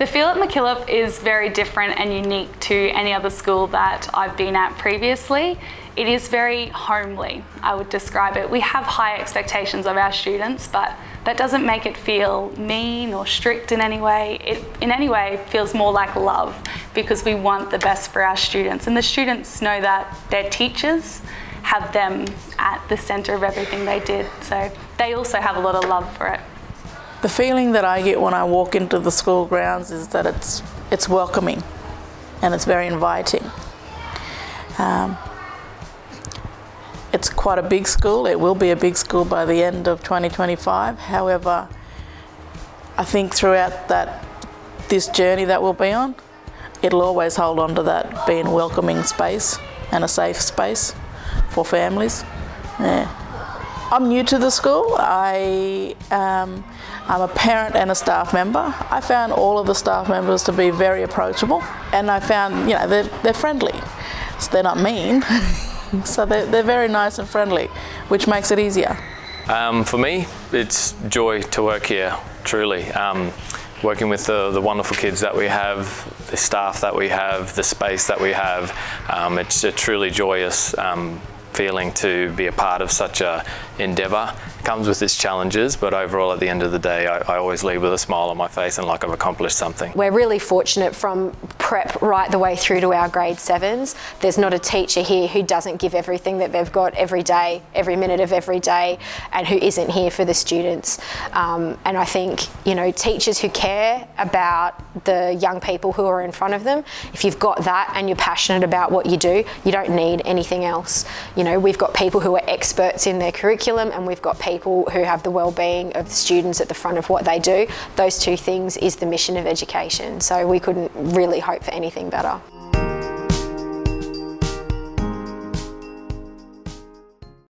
The feel at MacKillop is very different and unique to any other school that I've been at previously. It is very homely, I would describe it. We have high expectations of our students, but that doesn't make it feel mean or strict in any way. It in any way feels more like love because we want the best for our students and the students know that their teachers have them at the centre of everything they did. So they also have a lot of love for it. The feeling that I get when I walk into the school grounds is that it's, it's welcoming and it's very inviting. Um, it's quite a big school. It will be a big school by the end of 2025. However, I think throughout that this journey that we'll be on, it'll always hold on to that being welcoming space and a safe space for families. Yeah. I'm new to the school. I, um, I'm a parent and a staff member. I found all of the staff members to be very approachable and I found, you know, they're, they're friendly. So they're not mean, so they're, they're very nice and friendly, which makes it easier. Um, for me, it's joy to work here, truly. Um, working with the, the, wonderful kids that we have, the staff that we have, the space that we have, um, it's a truly joyous um, feeling to be a part of such a endeavour. Comes with its challenges, but overall at the end of the day, I, I, always leave with a smile on my face and like I've accomplished something. We're really fortunate from prep right the way through to our grade sevens. There's not a teacher here who doesn't give everything that they've got every day, every minute of every day, and who isn't here for the students. Um, and I think, you know, teachers who care about the young people who are in front of them, if you've got that and you're passionate about what you do, you don't need anything else. You know, we've got people who are experts in their curriculum and we've got people who have the well-being of the students at the front of what they do. Those two things is the mission of education. So we couldn't really hope for anything better.